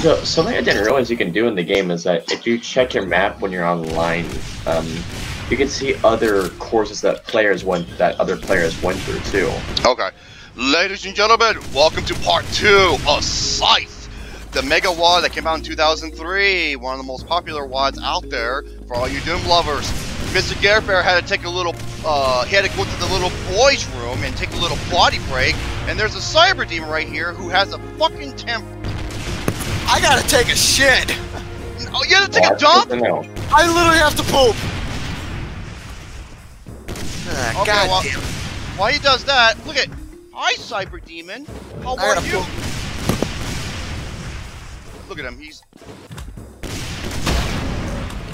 So something I didn't realize you can do in the game is that if you check your map when you're online, um, you can see other courses that players went that other players went through too. Okay. Ladies and gentlemen, welcome to part two of Scythe, the Mega WAD that came out in 2003, one of the most popular WADs out there for all you Doom lovers. Mr. Garebear had to take a little, uh, he had to go to the little boys' room and take a little body break, and there's a Cyber Demon right here who has a fucking temper. I gotta take a shit. Oh, you have to take a That's dump? good to know. I literally have to poop. Ah, Okay, God well- damn. While he does that, look at, hi Cyber Demon, how I are you? poop. Look at him, he's.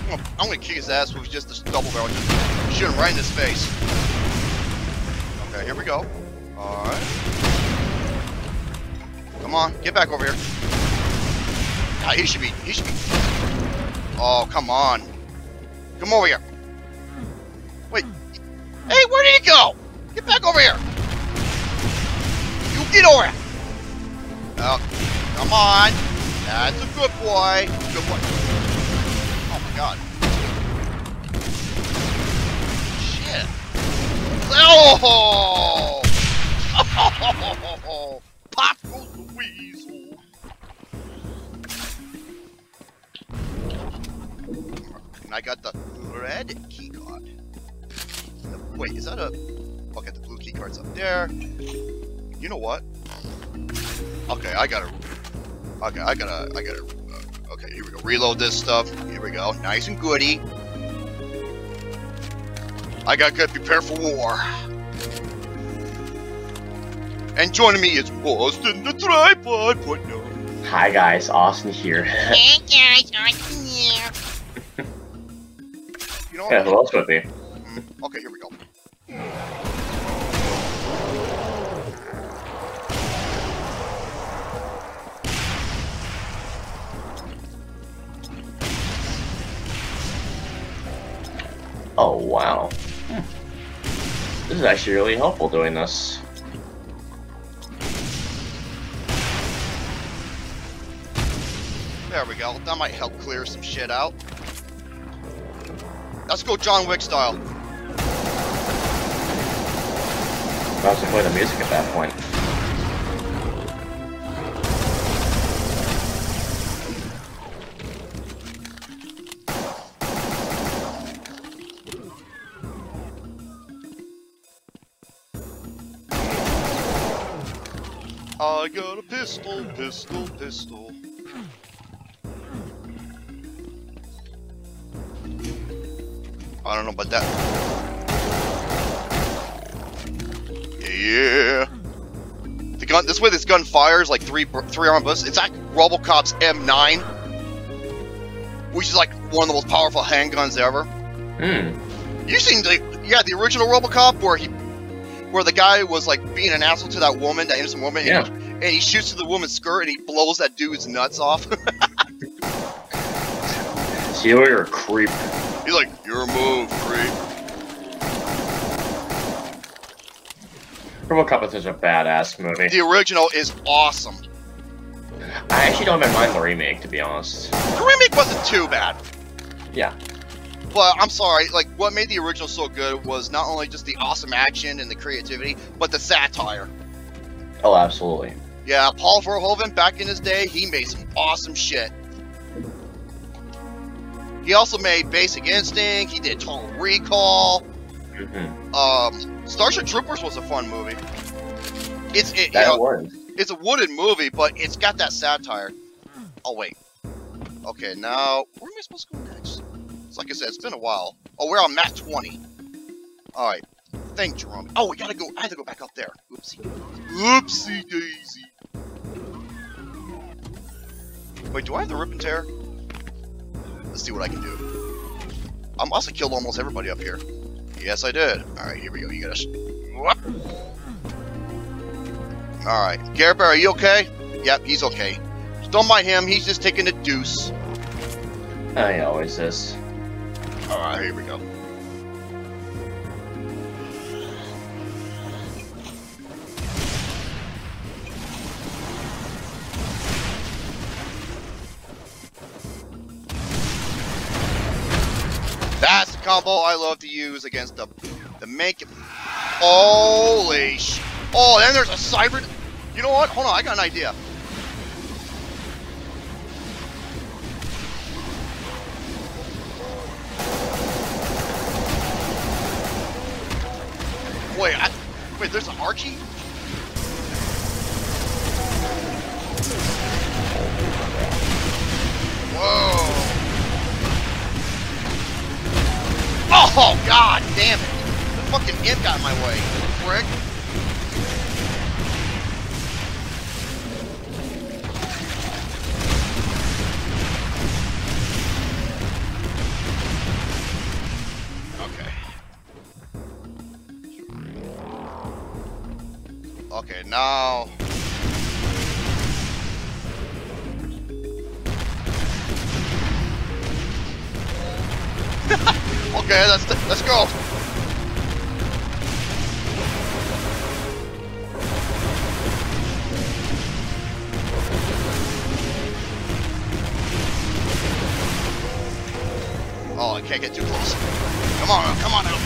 I'm gonna, I'm gonna kick his ass with just this double barrel, just shoot him right in his face. Okay, here we go. Alright. Come on, get back over here. Ah, he should be, he should be. Oh, come on. Come over here. Wait. Hey, where did he go? Get back over here. You get over here. Oh, come on. That's a good boy. Good boy. Oh! Oh! Pop goes the weasel. And I got the red key card. Wait, is that a... Okay, the blue key card's up there. You know what? Okay, I gotta Okay, I gotta, I gotta, uh, okay, here we go. Reload this stuff. Here we go. Nice and goody. I gotta prepare for war. And joining me is Boston the Tripod Partner. Hi guys, Austin here. Hey guys, I'm here. You know yeah, who else would be? Mm, Okay, here we go. This is actually really helpful doing this. There we go. That might help clear some shit out. Let's go John Wick style. I was play the music at that point. Pistol, pistol, pistol. I don't know about that. Yeah. The gun. This way, this gun fires like three three arm bullets. It's like RoboCop's M9, which is like one of the most powerful handguns ever. Hmm. You seen the yeah the original RoboCop where he where the guy was like being an asshole to that woman, that innocent woman, Yeah. And, he, shoots through the woman's skirt and he blows that dude's nuts off. You're a creep. He's like, "Your move, creep." RoboCop is such a badass movie. The original is awesome. I actually don't even mind the remake, to be honest. The remake wasn't too bad, Yeah. but I'm sorry. Like, what made the original so good was not only just the awesome action and the creativity, but the satire. Oh, absolutely. Yeah, Paul Verhoeven back in his day, he made some awesome shit. He also made Basic Instinct. He did Total Recall. hmm Um, Starship Troopers was a fun movie. It's it, you know, was. it's a wooden movie, but it's got that satire. Oh wait. Okay, now where am I supposed to go next? It's like I said, it's been a while. Oh, we're on map 20. All right. Thank Jerome. Oh, we gotta go. I have to go back up there. Oopsie. Oopsie daisy. Wait, do I have the rip and tear? Let's see what I can do. I'm also killed almost everybody up here. Yes, I did. All right, here we go. You gotta. Whoop. All right, Garrett Bear, are you okay? Yep, he's okay. Just don't mind him. He's just taking a deuce. He always is. All right, here we go. Combo I love to use against the the make. Holy sh! Oh, and there's a cyber. You know what? Hold on, I got an idea. Wait, I, wait. There's an Archie. Whoa. Oh, god damn it. The fucking imp got in my way. Frick. Okay. Okay, now... Okay, let's let's go. Oh, I can't get too close. Come on, come on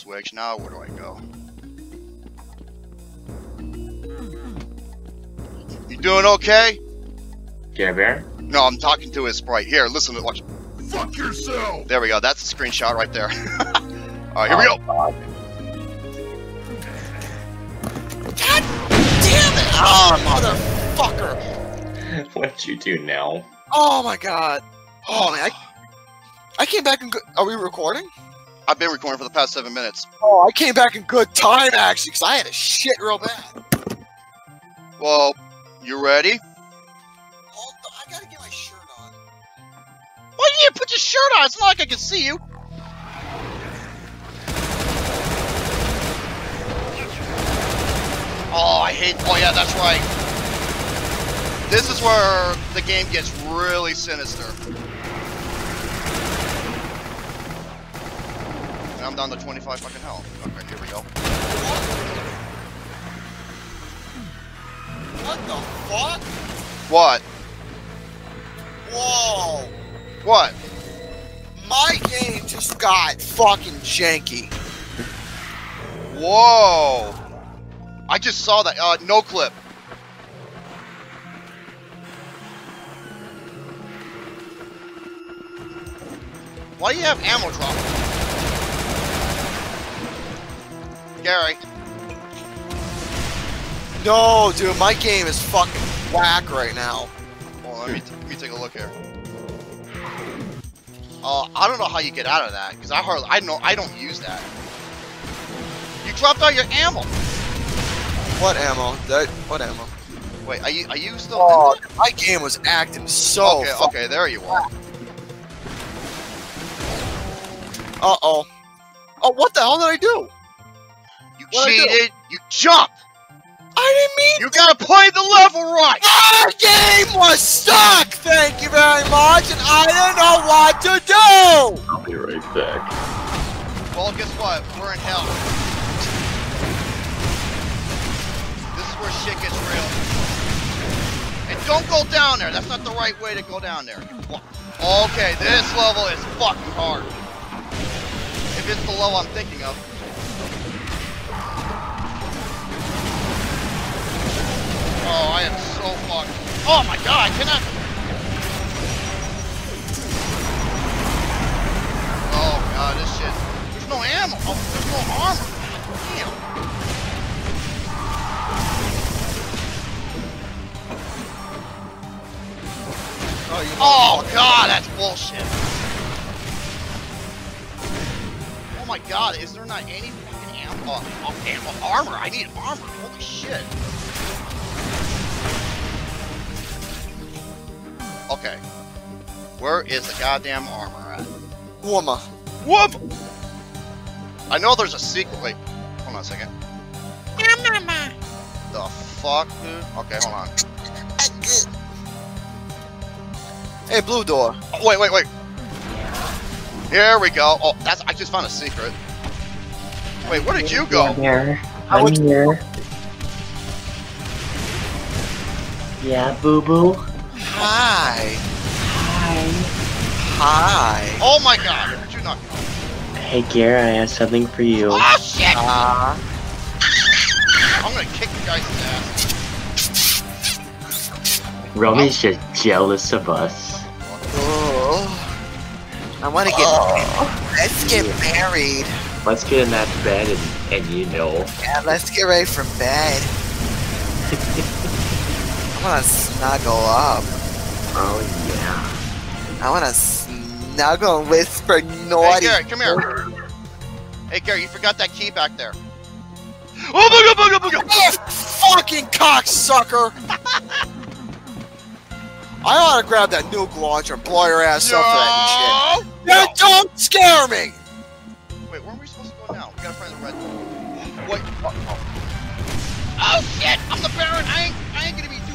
switch. Now where do I go? You doing okay? Care Bear? No, I'm talking to his sprite. Here, listen to watch. Fuck yourself! There we go. That's a screenshot right there. All right, here we oh, go. Oh, God damn it! Oh, motherfucker! What'd you do now? Oh my god. Oh man, I, I came back and. good. Are we recording? I've been recording for the past seven minutes. Oh, I came back in good time actually, because I had a shit real bad. Well, you ready? Hold on, I gotta get my shirt on. Why you didn't put your shirt on? It's not like I can see you. Oh, I hate. Oh yeah, that's right. This is where the game gets really sinister. And I'm down to 25 fucking health. Okay, here we go. What the fuck? What? Whoa! What? My game just got fucking janky. Whoa! I just saw that. Uh, no clip. Why do you have ammo drop? Gary. No, dude, my game is fucking whack right now. Hold on, let me, let me take a look here. Uh, I don't know how you get out of that because I hardly I know I don't use that. You dropped out your ammo. What ammo? That what ammo? Wait, are you are you still? Oh, in my game was acting so. okay, okay, there you are. Uh oh. Oh, what the hell did I do? Cheated. You jumped. I didn't mean. You gotta play the level right. Our game was stuck. Thank you very much, and I don't know what to do. I'll be right back. Well, guess what? We're in hell. This is where shit gets real. And don't go down there. That's not the right way to go down there. Okay, this level is fucking hard. If it's the level I'm thinking of. Oh, I am so fucked. Oh my god, I cannot... Oh god, this shit. There's no ammo. Oh, there's no armor. Damn. Oh, oh god, that's bullshit. Oh my god, is there not any fucking ammo, ammo armor? I need armor. Holy shit. Okay. Where is the goddamn armor at? Woman. Whoop! I know there's a secret. Wait, hold on a second. Mama. The fuck, dude? Okay, hold on. Hey, blue door. Oh, wait, wait, wait. Here we go. Oh, that's. I just found a secret. Wait, where did you go? Here. I I'm would- here. Yeah, boo boo. Hi. Hi. Hi. Oh my god, where'd you not go? Hey, Gary, I have something for you. Oh shit! Uh, I'm gonna kick the guy's ass. Romy's just jealous of us. oh. I want to get. Let's get married. Let's get in that bed and, and you know. Yeah, let's get ready for bed. I want to snuggle up. Oh, yeah. I want to snuggle and whisper naughty. Hey naughty. Gary, come here. Hey Gary, you forgot that key back there. Oh my god, my god, my god! You fucking cocksucker! I ought to grab that nuke launcher and blow your ass up for that shit. No! You don't scare me! Wait, where are we supposed to go now? We gotta find the red. Wait. Oh, oh. oh shit! I'm the Baron. I ain't. I ain't gonna be too.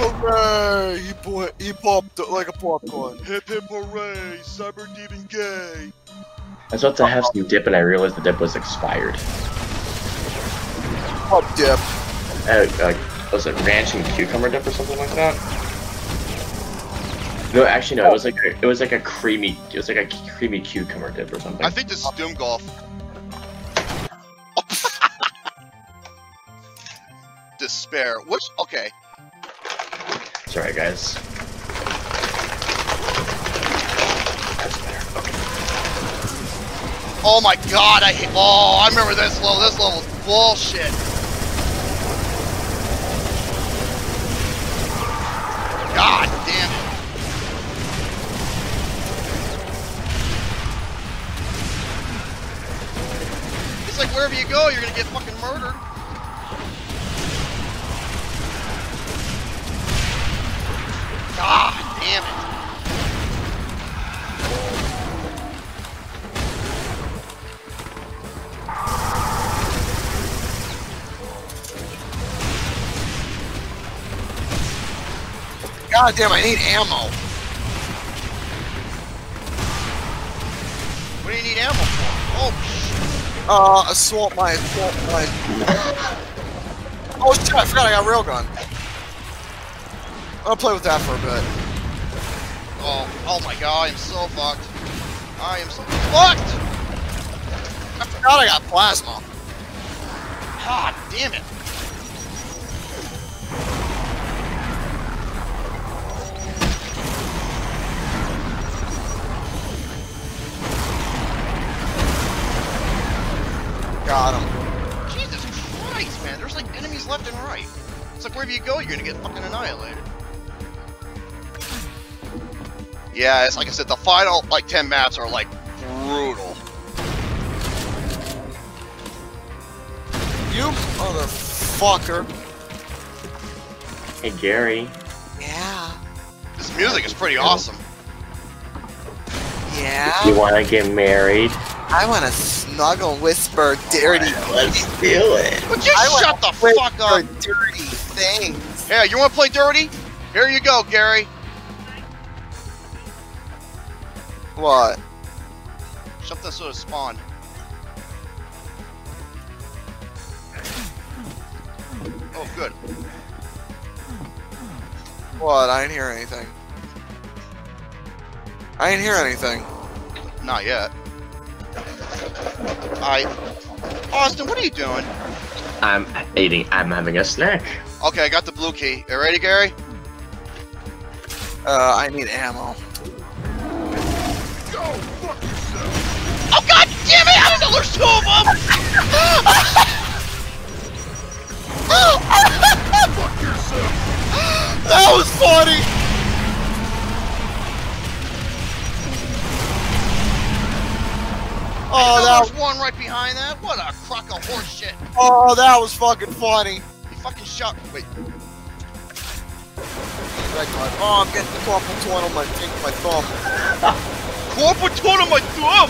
Hooray! He, po- he popped like a popcorn. Hip hip hooray! Cyber demon gay. I was about to have some dip and I realized the dip was expired. Pop dip. Uh, uh, was it ranch and cucumber dip or something like that? No, actually no. It was like a, it was like a creamy. It was like a creamy cucumber dip or something. I think this is Doom Golf. Despair. Which? Okay. Sorry, guys. Okay. Oh my god, I hate. Oh, I remember this level. This level's bullshit. God damn it. It's like wherever you go, you're gonna get fucking murdered. God damn, I need ammo. What do you need ammo for? Oh, shit. Uh, assault my, assault my. oh shit, I forgot I got a railgun. I'll play with that for a bit. Oh, oh my god, I am so fucked. I am so fucked! I forgot I got plasma. God damn it. Yeah, it's like I said, the final like 10 maps are like brutal. You motherfucker. Hey, Gary. Yeah. This music is pretty awesome. Yeah. You want to get married? I want to snuggle whisper dirty. Let's do it. Would you I shut the fuck up? dirty things. Yeah, you wanna play dirty? Here you go, Gary. What? Something sort of spawned. Oh, good. What? I didn't hear anything. I didn't hear anything. Not yet. I. Austin, what are you doing? I'm eating. I'm having a snack. Okay, I got the blue key. You ready, Gary? Uh, I need ammo. Oh, fuck yourself. Oh god damn know there's two of them! That was funny! Oh, that, was one right behind that. What a crock of horse shit. oh, that was fucking funny. He fucking shot. Wait, Oh, I'm getting the corporal torn on my my thumb. corporate torn on my thumb!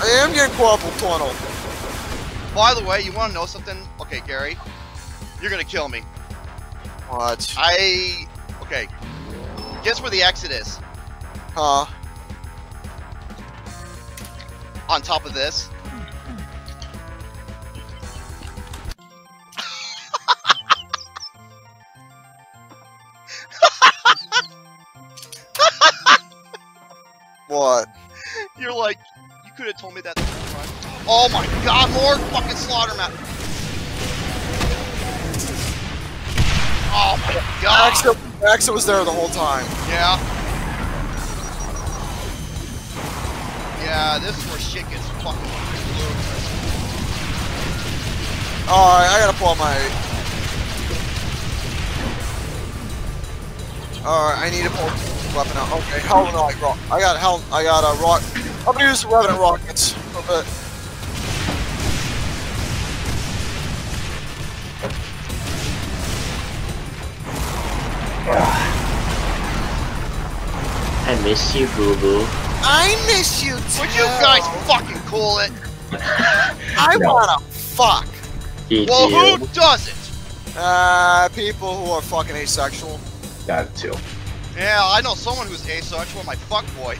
I am getting corporal tunnel. By the way, you want to know something? Okay, Gary, you're gonna kill me. What? I. Okay. Guess where the exit is? Huh? On top of this. What? You're like, you could have told me that the time. Oh my god, more fucking slaughter map. Oh my god. Axel, Axel was there the whole time. Yeah. Yeah, this is where shit gets fucking ludicrous. Oh, Alright, I gotta pull out my. Alright, I need to pull weapon out. Okay, hell no, I got, I got hell, I got a rock. I'm gonna use the revenant rockets for a bit. I miss you, Boo Boo. I miss you too. Would you guys fucking call it? I No. wanna fuck. Me Well, too. who doesn't? Uh, people who are fucking asexual. That too. Yeah, I know someone who's asexual, my fuckboy.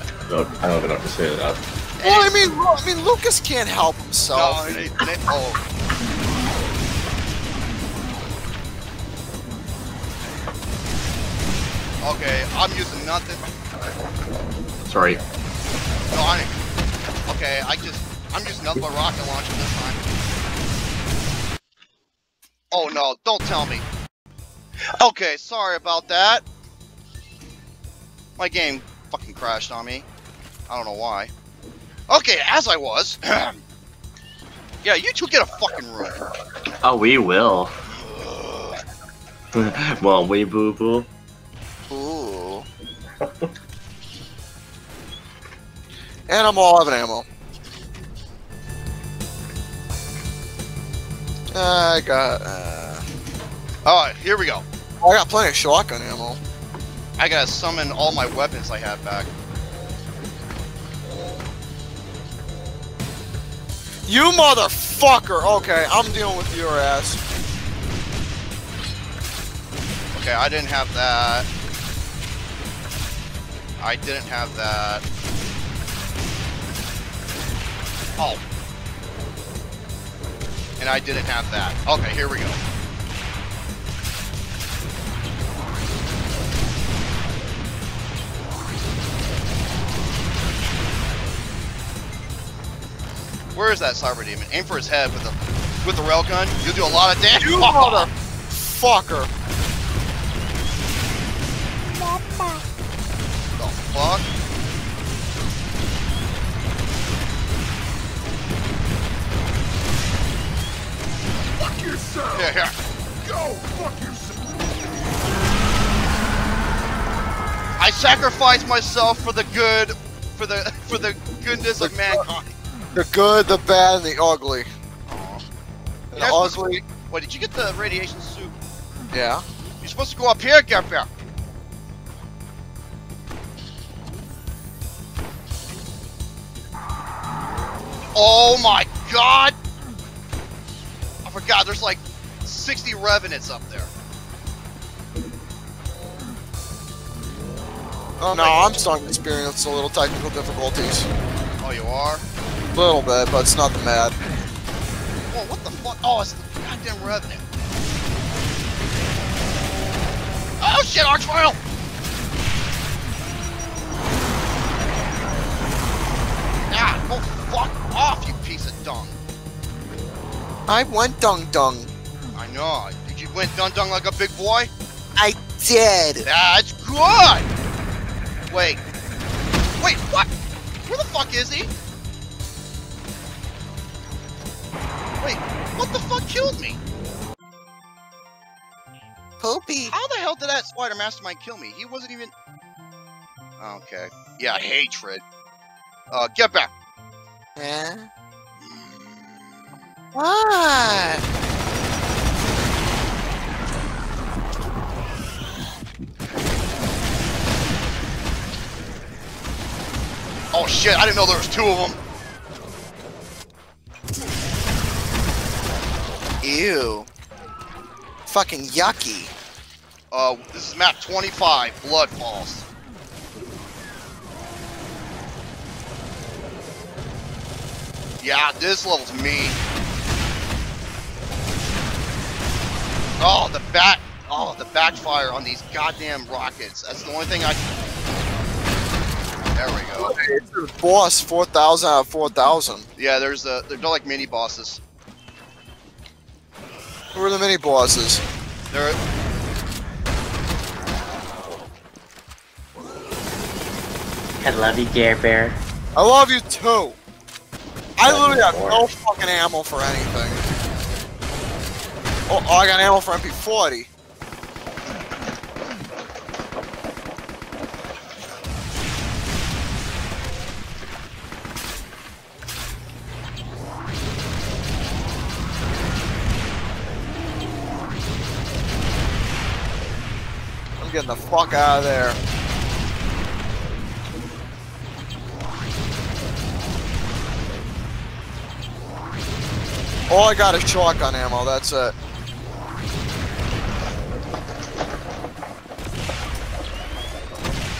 No, I don't even know what to say that. Uh, well, I mean, Lu- I mean, Lucas can't help no, himself. they, they, oh. Okay, I'm using nothing. Sorry. No, I. Okay, I just I'm using nothing but rocket launcher this time. Oh no, don't tell me. Okay, sorry about that. My game fucking crashed on me. I don't know why. Okay, as I was. yeah, you two get a fucking room. Oh, we will. well, we Boo Boo. Ooh. and I'm all out of ammo. I got, uh, Alright, here we go. Oh, I got plenty of shotgun ammo. I gotta summon all my weapons I have back. You motherfucker! Okay, I'm dealing with your ass. Okay, I didn't have that. I didn't have that. Oh. And I didn't have that. Okay, here we go. Where is that cyber demon? Aim for his head with the with the rail gun. You'll do a lot of damage. You oh, motherfucker! Mama. The fuck? Fuck yourself! Here, here. Go fuck yourself! I sacrifice myself for the good, for the for the goodness of mankind. The good, the bad, and the ugly. Aw. The You're to- ugly, Wait, did you get the radiation suit? yeah. You're supposed to go up here, Geffen. Oh my god! I forgot, there's like 60 revenants up there. Oh no, I'm starting to experience a little technical difficulties. Oh, you are? A little bit, but it's nothing bad. Whoa, what the fuck? Oh, it's the goddamn revenant. Oh shit, Archvile! Ah, go fuck off, you piece of dung. I went dung dung. I know. Did you went dun dung like a big boy? I did. That's good! Wait. Wait, what? Where the fuck is he? Wait, what the fuck killed me? Poopy. How the hell did that spider mastermind kill me? He wasn't even. Okay. Yeah, hatred. Uh, get back. Yeah. What? Oh shit! I didn't know there was two of them. Ew. Fucking yucky. Uh, this is map 25, Blood Falls. Yeah, this level's me. Oh, the back. Oh, the backfire on these goddamn rockets. That's the only thing I. There we go. It's a boss 4,000 out of 4,000. Yeah, there's a. They're like mini bosses. Who are the mini bosses? They're. I love you, Dare Bear. I love you too. I literally have no fucking ammo for anything. Oh, oh, I got ammo for MP40. I'm getting the fuck out of there. All I got is shotgun ammo, that's it.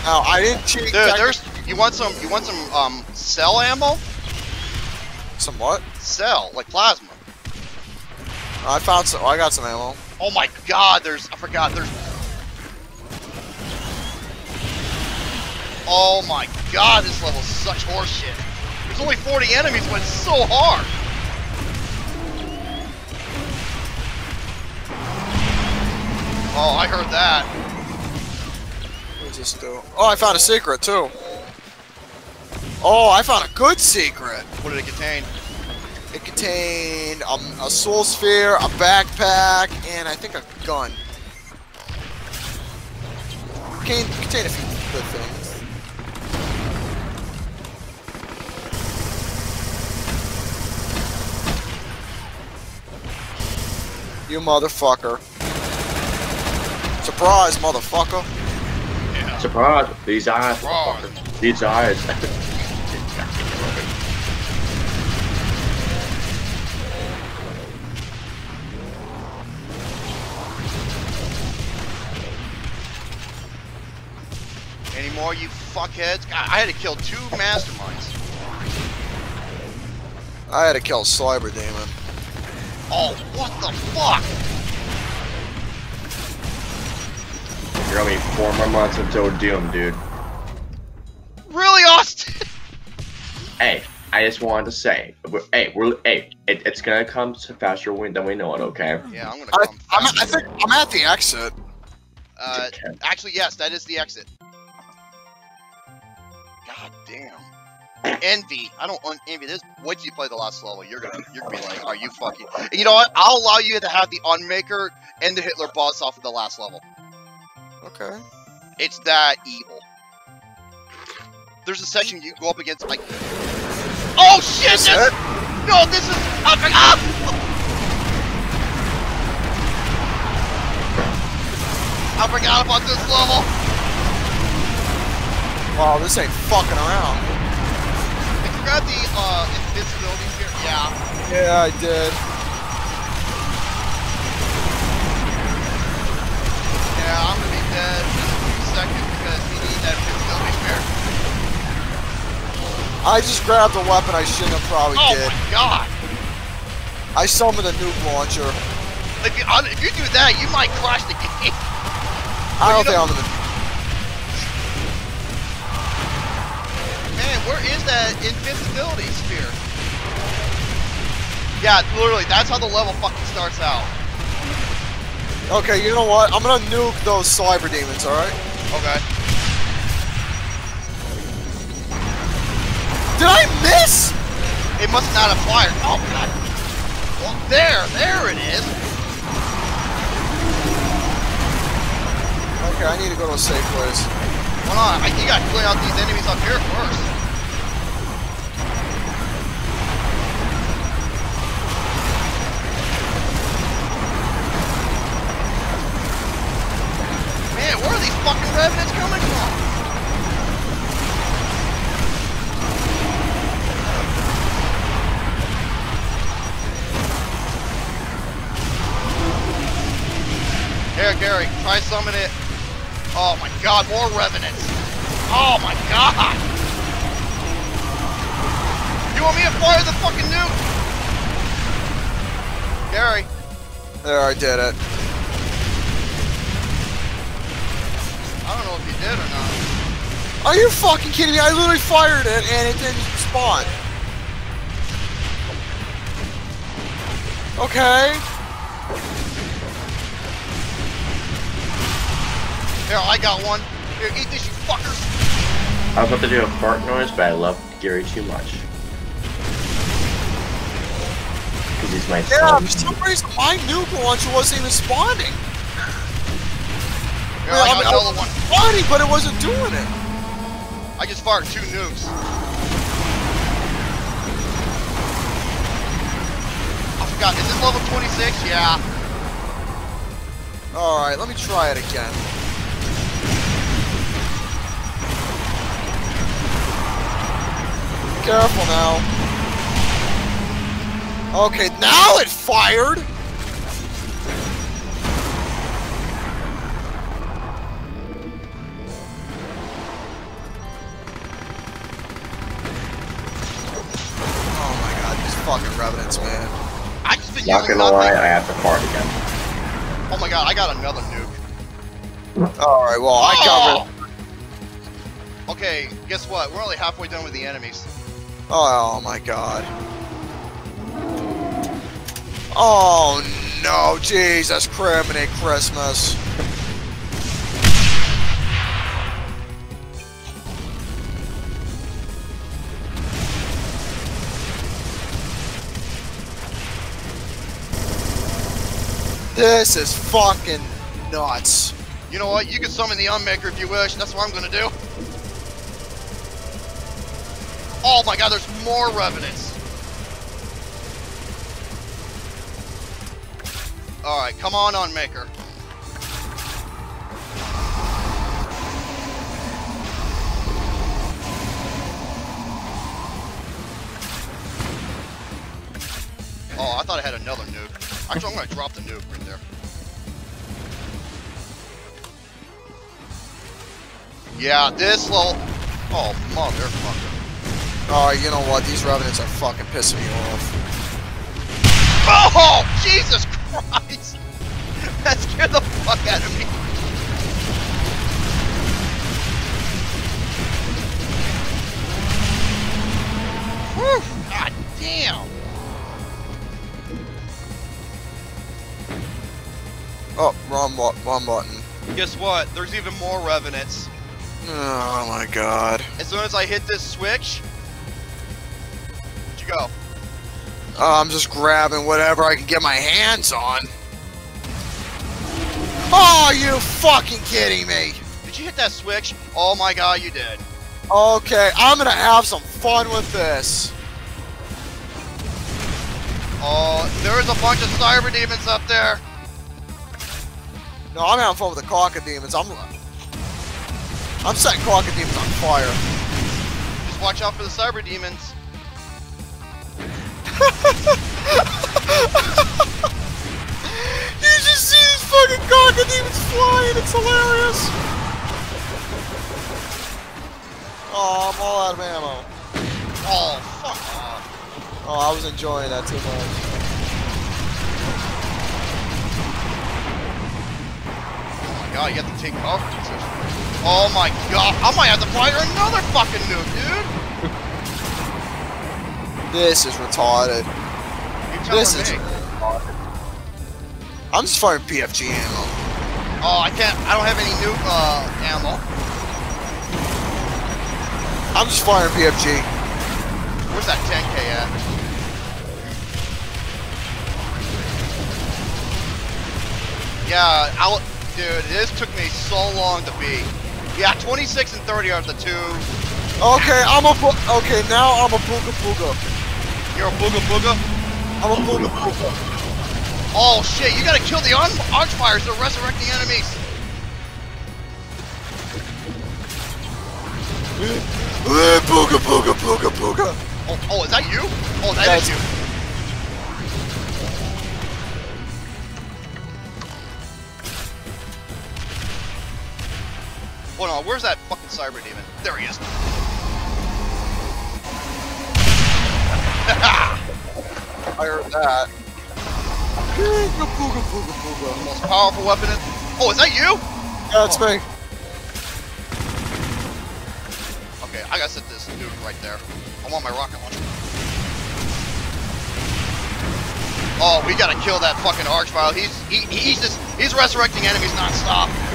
Now, I didn't cheat. Dude, there's. You want some? You want some um cell ammo? Some what? Cell, like plasma. I found some. oh, I got some ammo. Oh my god, there's I forgot there's Oh my god, this level's such horseshit. There's only 40 enemies, but it's so hard. Oh, I heard that. What this do? Oh, I found a secret too. Oh, I found a good secret. What did it contain? It contained um, a soul sphere, a backpack, and I think a gun. Contained, contained a few good things. You motherfucker. Surprise, motherfucker. Yeah. Surprise! These eyes, Surprise. motherfucker. These eyes. Any more, you fuckheads? God, I had to kill two masterminds. I had to kill Cyber Demon. Oh, what the fuck? You're only four more months until Doom, dude. Really, Austin? Hey, I just wanted to say, we're, hey, we're, hey, it, it's gonna come to faster win than we know it, okay? yeah, I'm gonna I, come. I'm, I think I'm at the exit. Uh, Okay. actually, yes, that is the exit. God damn. Envy. I don't un- envy this. Till you play the last level. You're gonna, you're gonna be like, are you fucking? And you know what? I'll allow you to have the Unmaker and the Hitler boss off of the last level. Okay. It's that evil. There's a section you go up against like. Oh shit! Is This, no, this is. I forgot. Ah! I forgot about this level. Wow, this ain't fucking around. If you got the uh, invincibility here, yeah. Yeah, I did. Yeah, I'm gonna be dead in a few seconds because we need that invincibility spear. I just grabbed a weapon I shouldn't have probably Oh did. my god! I summoned a nuke launcher. If you, if you do that, you might crash the game. I don't you think I'm gonna. Where is that invincibility sphere? Yeah, literally, that's how the level fucking starts out. Okay, you know what? I'm gonna nuke those cyber demons. All right. Okay. Did I miss? It must not have fired. Oh god. Oh, there, there it is. Okay, I need to go to a safe place. Hold on, I, you gotta clear out these enemies up here first. Fucking revenants coming from? Here, Gary, try summon it. Oh my god, more revenants. Oh my god. You want me to fire the fucking nuke? Gary, There, I did it. I know if you did or not. Are you fucking kidding me? I literally fired it and it didn't spawn. Okay. Here, I got one. Here, eat this, you fucker. I was about to do a fart noise, but I love Gary too much. Because he's my Yeah, son. for some reason my nuke launcher wasn't even spawning. Here, Yeah, I I got mean, another one. Spawning, but it wasn't doing it. I just fired two nukes. I forgot, is this level 26? Yeah. Alright, let me try it again. Careful now. Okay, now it fired! Not gonna lie. I have to fart again. Oh my god, I got another nuke. Alright, well, I covered. Oh! Ah! Okay, guess what? We're only halfway done with the enemies. Oh my god. Oh no, Jesus, criminy Christmas. This is fucking nuts. You know what? You can summon the Unmaker if you wish. That's what I'm gonna do. Oh my god, there's more revenants. Alright, come on, Unmaker. Oh, I thought I had another nuke. Actually, I'm gonna drop the nuke right there. Yeah, this little... Oh, motherfucker. Oh, you know what? These revenants are fucking pissing me off. Oh, Jesus Christ! That scared the fuck out of me. Whew, God damn. Oh, wrong, wrong button. Guess what? There's even more revenants. Oh my god. As soon as I hit this switch, where'd you go? Oh, I'm just grabbing whatever I can get my hands on. Oh, are you fucking kidding me? Did you hit that switch? Oh my god, you did. Okay, I'm gonna have some fun with this. Oh, there is a bunch of cyber demons up there. No, I'm having fun with the Cacodemons. I'm I'm setting Cacodemons on fire. Just watch out for the cyber demons. You just see these fucking Cacodemons flying. It's hilarious. Oh, I'm all out of ammo. Oh, fuck off. Oh, I was enjoying that too much. God, you have to take cover. Jesus. Oh my god, I might have to fire another fucking nuke, dude. This is retarded. This is retarded. I'm just firing BFG ammo. Oh, I can't, I don't have any nuke, uh, ammo. I'm just firing BFG. Where's that 10k at? Yeah, I'll, dude, this took me so long to beat. Yeah, 26 and 30 are the two. Okay, I'm a okay. Now I'm a booga booga. You're a booga booga. I'm a booga booga. Oh shit, you gotta kill the arch archviles, they're resurrecting enemies. Eh, Booga booga booga booga. Oh, oh, is that you? Oh, that That's- is you. Hold on, where's that fucking cyber demon? There he is. I heard that. Booga. Most powerful weapon in. Oh, is that you? Yeah, it's oh. me. Okay, I gotta set this dude right there. I want my rocket launcher. Oh, we gotta kill that fucking archvile. He's he, he's just he's resurrecting enemies nonstop.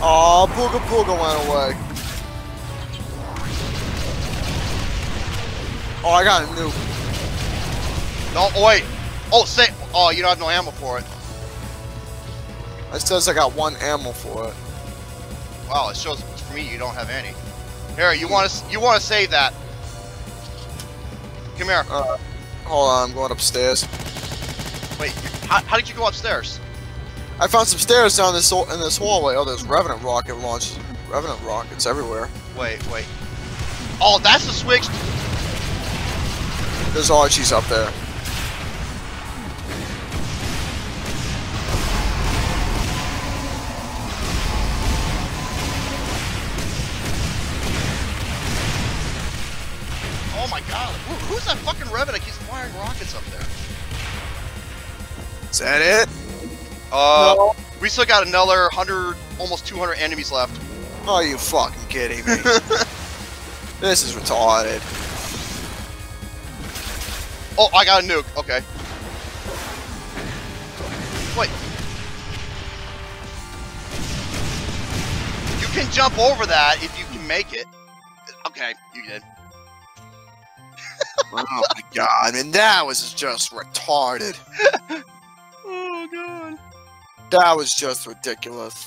Aw, booga booga went away. Oh, I got a nuke. No, oh, wait. Oh, say. Oh, you don't have no ammo for it. It says I got one ammo for it. Wow, it shows for me you don't have any. Here, you want to you want to save that? Come here. Uh, hold on, I'm going upstairs. Wait, how, how did you go upstairs? I found some stairs down this in this hallway. Oh, there's Revenant rocket launch. Revenant rockets everywhere. Wait, wait. Oh, that's the switch. There's Archie's up there. Oh my god, who's that fucking revenant? He's firing rockets up there. Is that it? Uh, No. we still got another 100, almost 200 enemies left. Are you fucking kidding me? this is retarded. Oh, I got a nuke. Okay. Wait. You can jump over that if you can make it. Okay, you did. oh my god, man, that was just retarded. Oh god. That was just ridiculous.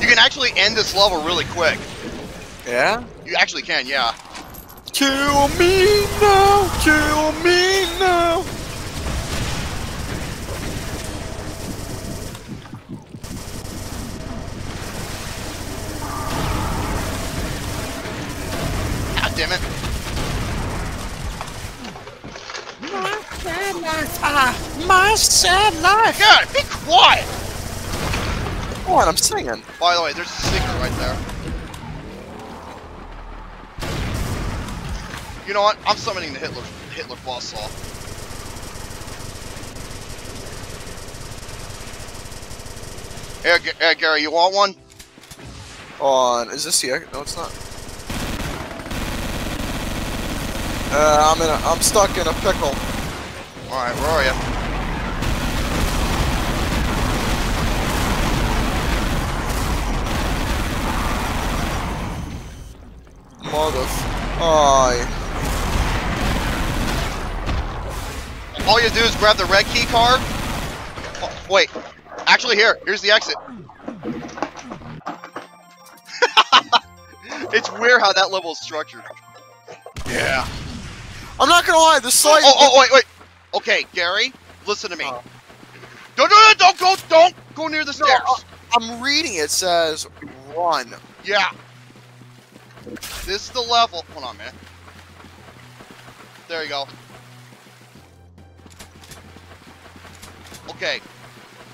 You can actually end this level really quick. Yeah? You actually can, yeah. Kill me now! Kill me now! Damn it. My sad life. Ah, my sad life. God, be quiet! What? I'm singing. By the way, there's a secret right there. You know what? I'm summoning the Hitler Hitler buzzsaw. G- here, Gary, you want one? On is this the? No, it's not. Uh, I'm in. A, I'm stuck in a pickle. All right, where are you? Mother. Oh, All you do is grab the red key card. Oh, wait, actually, here, here's the exit. it's weird how that level is structured. yeah. I'm not gonna lie. The Oh, site. oh, oh, wait, wait. Okay, Gary, listen to me. Oh. Don't, don't, don't go, don't go near the No, stairs. uh, I'm reading. It says run. Yeah. This is the level. Hold on a minute. There you go. Okay.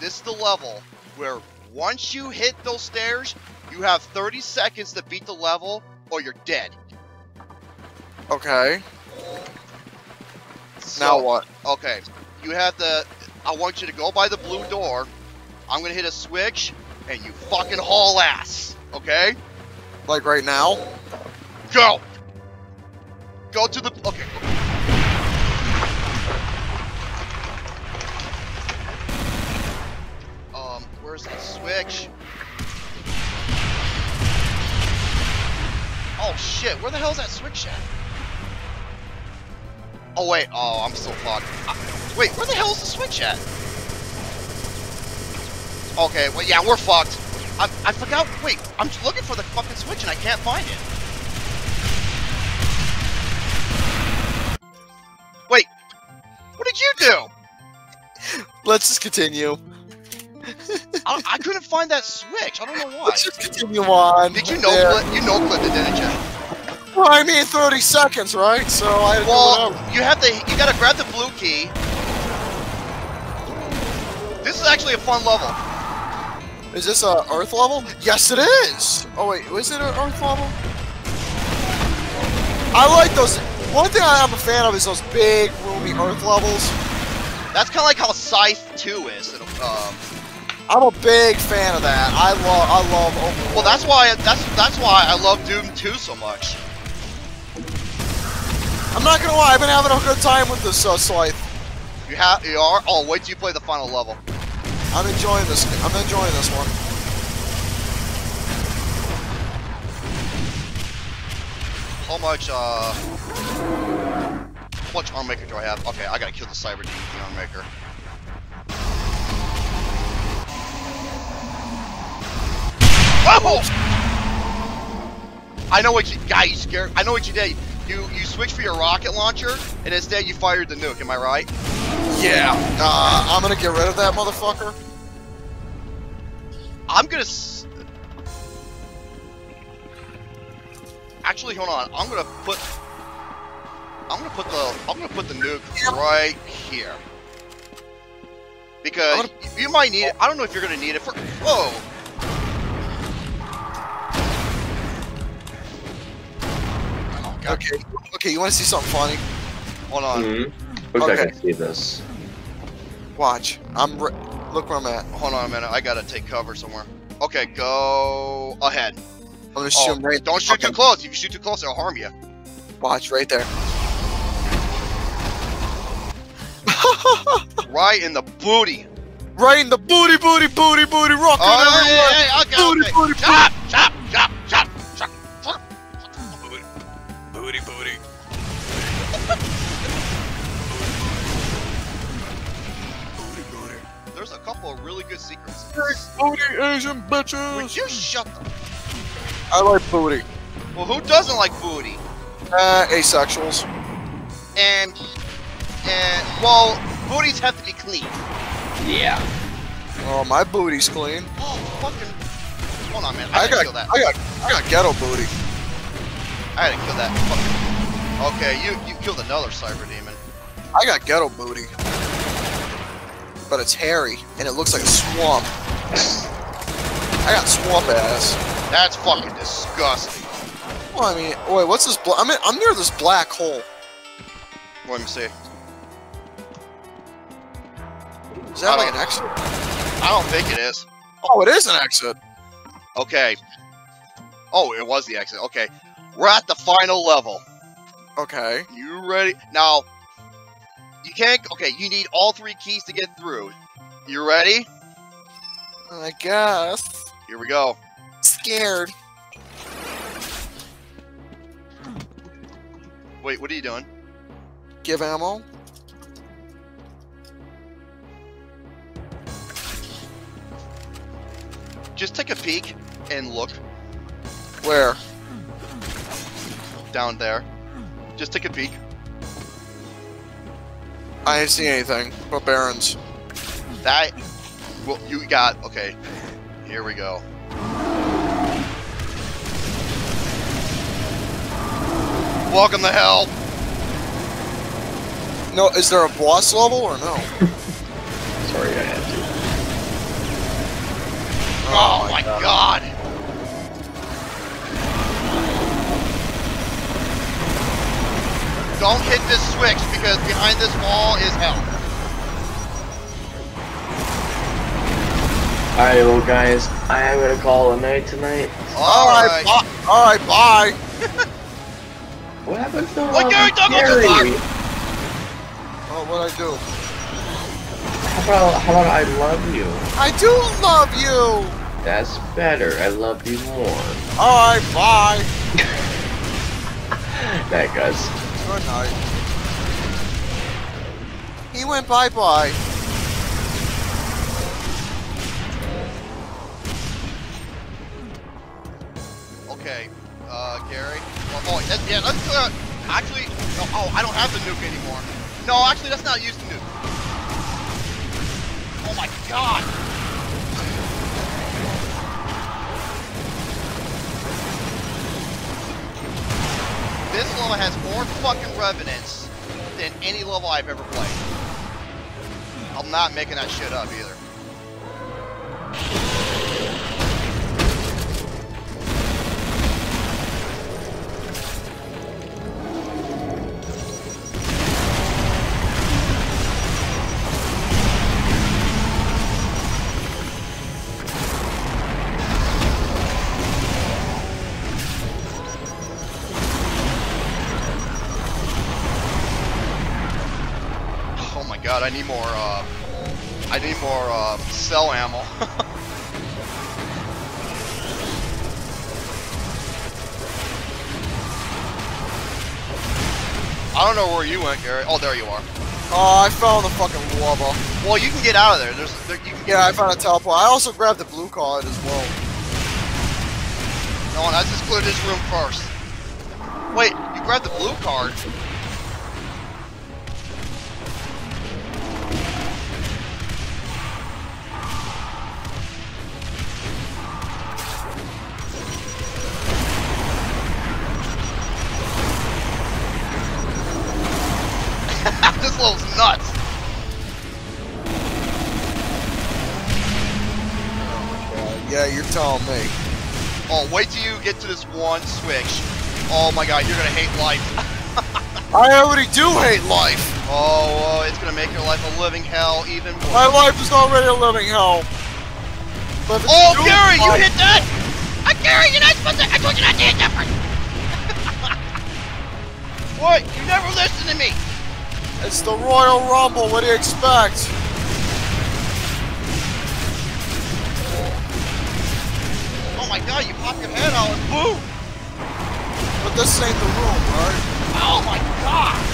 This is the level where once you hit those stairs, you have 30 seconds to beat the level or you're dead. Okay. So- now what? Okay. You have to. I want you to go by the blue door. I'm gonna hit a switch, and you fucking haul ass. Okay? Like right now? Go! Go to the. Okay. Um, where's that switch? Oh shit, where the hell is that switch at? Oh wait, oh, I'm still fucked. Uh, wait, where the hell is the switch at? Okay, well, yeah, we're fucked. I, I forgot, wait, I'm just looking for the fucking switch and I can't find it. Wait, what did you do? Let's just continue. I, I couldn't find that switch. I don't know why. Let's just continue on. Did you know clip? You know it, didn't you? Well, I mean, 30 seconds, right? So I to Well, you have to. You gotta grab the blue key. This is actually a fun level. Is this a Earth level? Yes, it is. Oh wait, is it an Earth level? I like those. One thing I'm a fan of is those big, roomy Earth levels. That's kind of like how Scythe 2 is. Um, I'm a big fan of that. I love, I love Overworld. well, that's why. That's that's why I love Doom 2 so much. I'm not gonna lie, I've been having a good time with this uh, Scythe. You have. You are. Oh, wait till you play the final level. I'm enjoying this. I'm enjoying this one. How much? Uh. How much unmaker do I have? Okay, I gotta kill the Cyber Demon the unmaker. Oh! I know what you, guys, scared. I know what you did. You you switched for your rocket launcher, and instead you fired the nuke. Am I right? Yeah. Uh, I'm gonna get rid of that motherfucker. I'm gonna. S- Actually, hold on. I'm gonna put. I'm gonna put the. I'm gonna put the nuke right here. Because you might need it. I don't know if you're gonna need it for. Whoa. God. Okay. Okay. You want to see something funny? Hold on. Mm-hmm. Wish I Okay. could see this. Watch. I'm. Re- look where I'm at. Hold on a minute. I gotta take cover somewhere. Okay, go ahead. I'm gonna Oh, shoot him right. don't shoot okay. too close. If you shoot too close, it'll harm you. Watch right there. Right in the booty. right in the booty, booty, booty, booty, rocking Oh, everywhere. yeah, yeah, okay, Booty, okay. booty, Chop, chop, There's a couple of really good secrets. Booty, Asian bitches! Would bitches. you shut the? I like booty. Well, who doesn't like booty? Uh, asexuals. And and well, booties have to be clean. Yeah. Oh, my booty's clean. Oh, fucking. Hold on, man. I, I gotta got, kill that. I got, I got ghetto booty. I gotta kill that. Fucking. Okay, you you killed another cyber demon. I got ghetto booty. But it's hairy, and it looks like a swamp. I got swamp ass. That's fucking disgusting. Well, I mean, wait, what's this? Bla- I'm, in, I'm near this black hole. Let me see. Is that like an exit? I don't think it is. Oh, it is an exit. Okay. Oh, it was the exit. Okay. We're at the final level. Okay. You ready? Now, you can't. Okay, you need all three keys to get through. You ready? I guess. Here we go. Scared. Wait, what are you doing? Give ammo. Just take a peek and look Where? down there. Just take a peek. I didn't see anything but barons. That. Well, you got. Okay. Here we go. Welcome to hell. No, is there a boss level or no? Sorry, I had to. Oh, oh my god. Don't hit this switch because behind this wall is hell. Alright, little guys, I am gonna call it a night tonight. Alright. Alright, alright, bye. What happened to What Gary Douglas is Gary? like? Oh, what'd I do? How about, how about I love you? I do love you. That's better. I love you more. Alright, bye. Night, guys. Good night. He went bye bye. Okay, uh, Gary. Oh, that- yeah, let's out. Actually, no, oh, I don't have the nuke anymore. No, actually, let's not use the nuke. Oh my god! This level has more fucking revenants than any level I've ever played. Not making that shit up either. God, I need more, uh, I need more, uh, cell ammo. I don't know where you went, Gary. Oh, there you are. Oh, I fell in the fucking lava. Well, you can get out of there. There's, there, you can get Yeah, I found a teleport. I also grabbed the blue card as well. No, let's just clear this room first. Wait, you grabbed the blue card. Oh, wait till you get to this one switch. Oh my god, you're gonna hate life. I already do hate life. Oh, uh, it's gonna make your life a living hell even more. My life is already a living hell. But Oh, Gary, you hit that! Uh, Gary, you're not supposed to. I told you not to hit that first. what? You never listen to me. It's the Royal Rumble. What do you expect? My god, you pop your head out and boom! But this ain't the room, right? Oh my god!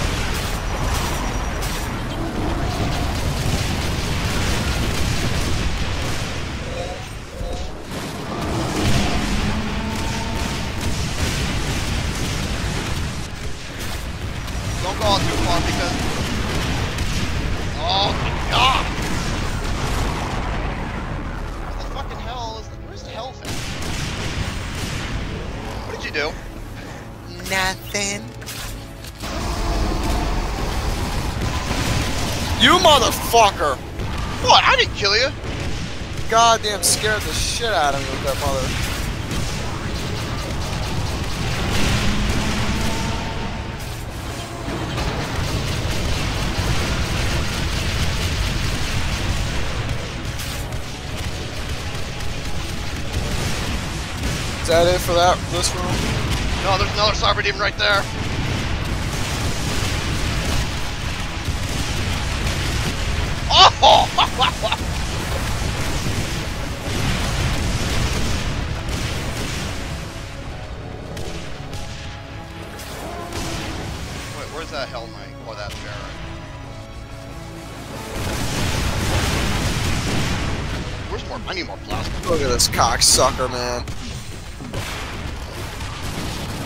Motherfucker! What? I didn't kill you. Goddamn scared the shit out of me with that mother. Is that it for that this room? No, there's another cyber demon right there. Cocksucker, man.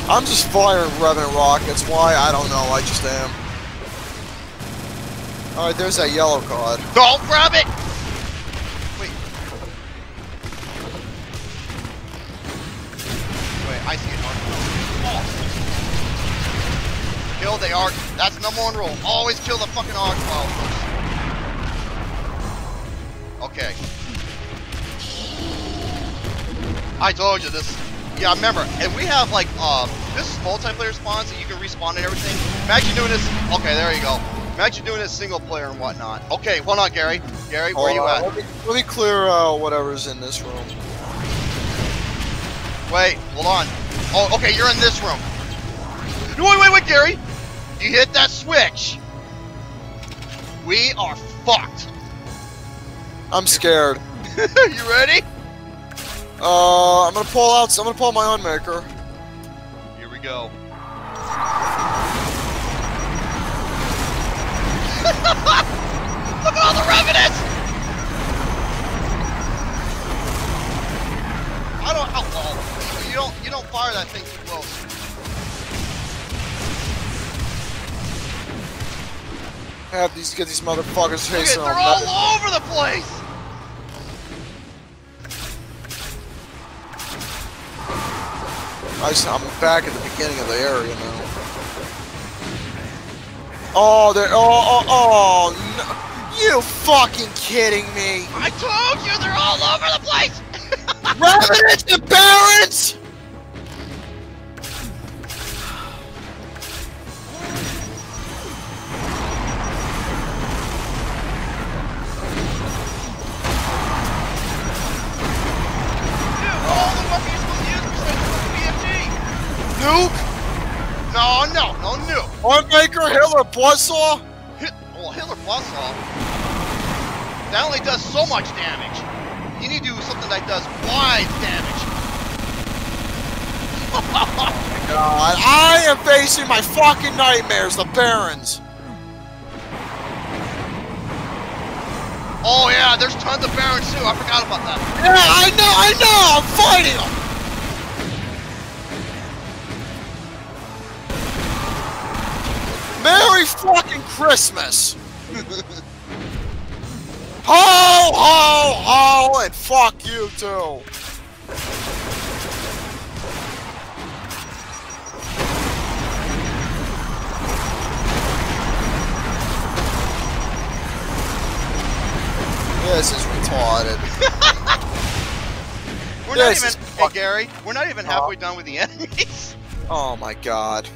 I'm just firing Revenant rockets. Why? I don't know. I just am. Alright, there's that yellow card. Don't grab it! Wait. Wait, I see an arc. Oh. Kill the arc. That's number one rule. Always kill the fucking archvile first. Okay. I told you this. Yeah, remember, and we have like, uh, this is multiplayer spawns that you can respawn and everything. Imagine doing this. Okay, there you go. Imagine doing this single player and whatnot. Okay, hold on, Gary. Gary, where Hold you at? Let me, let me clear uh, whatever's in this room. Wait, hold on. Oh, okay, you're in this room. Wait, wait, wait, Gary. You hit that switch. We are fucked. I'm scared. you ready? Uh, I'm gonna pull out. I'm gonna pull my unmaker. Here we go. Look at all the revenants! I don't. Oh, well, you don't. You don't fire that thing too close. Have these get these motherfuckers facing they're all over the place. I'm back at the beginning of the area now. Oh, they're oh oh oh no! You fucking kidding me? I told you they're all over the place. Revenants and Barons! Buzzsaw. Hit, well, Hitler Buzzsaw. That only does so much damage. You need to do something that does wide damage. oh my God, I am facing my fucking nightmares, the Barons. Oh yeah, there's tons of barons too. I forgot about that. Yeah, I know, I know, I'm fighting them. Merry fucking Christmas! ho, ho, ho, and fuck you too! This is retarded. We're This not even, hey Gary, we're not even halfway done with the enemies. Oh my god.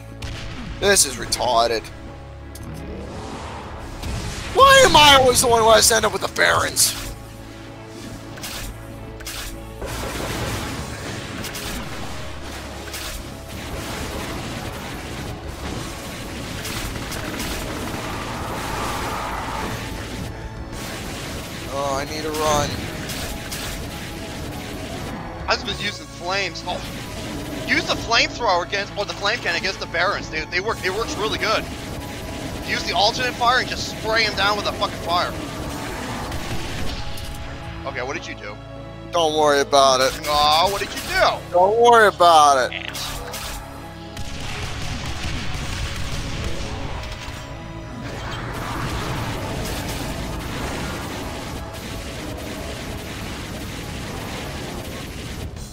This is retarded. Why am I always the one who has to end up with the Barons? Oh, I need to run. I using flames. Oh, use the flamethrower against, or the flame cannon against the barons. They, they work. It works really good. Use the alternate fire and just spray him down with a fucking fire. Okay, what did you do? Don't worry about it. Oh, what did you do? Don't worry about it.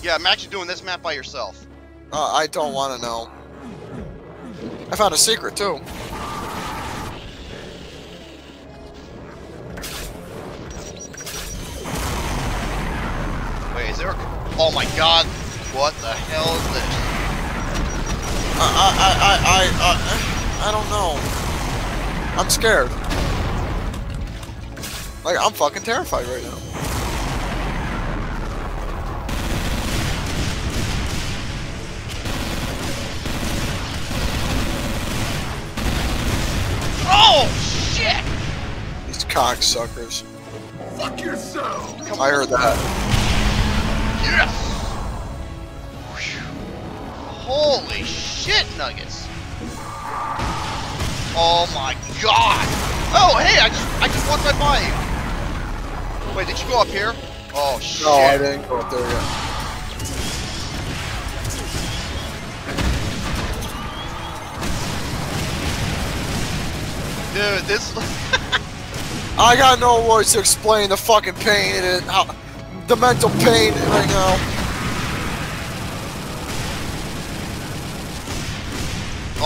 Yeah, imagine doing this map by yourself. Uh, I don't want to know. I found a secret too. Oh my God! What the hell is this? I I I I I, uh, I don't know. I'm scared. Like I'm fucking terrified right now. Oh shit! These cocksuckers. Fuck yourself! I heard that. Yes! Whew. Holy shit, nuggets! Oh my god! Oh, hey, I just I just walked right by you. Wait, did you go up here? Oh shit! No, I didn't go up there yet. Dude, this. I got no words to explain the fucking pain and how the mental pain right now.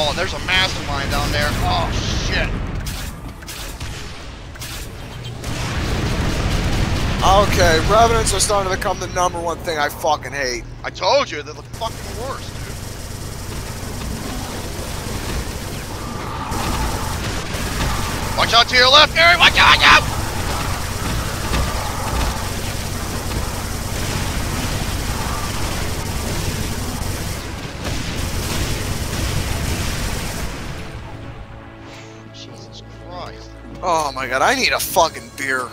Oh, there's a mastermind down there. Oh shit! Okay, revenants are starting to become the number one thing I fucking hate. I told you they're the fucking worst, dude. Watch out to your left, Gary! Watch out! Oh my god, I need a fucking beer.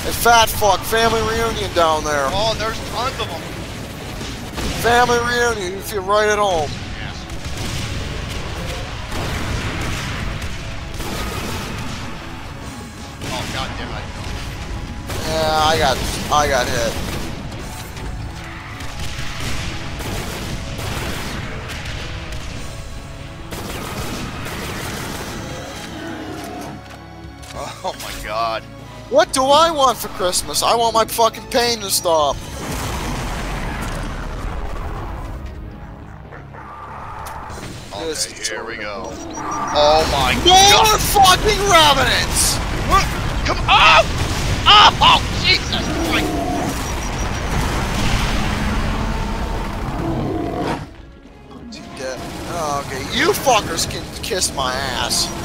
Hey, fat fuck, family reunion down there. Oh, there's tons of them. Family reunion, you feel right at home. Oh god damn it. Yeah, I got, I got hit. God. What do I want for Christmas? I want my fucking pain to stop. Okay, This is here we go. Oh my More god. fucking revenants! What? Come on! Oh! oh Jesus Christ! Oh, okay, you fuckers can kiss my ass.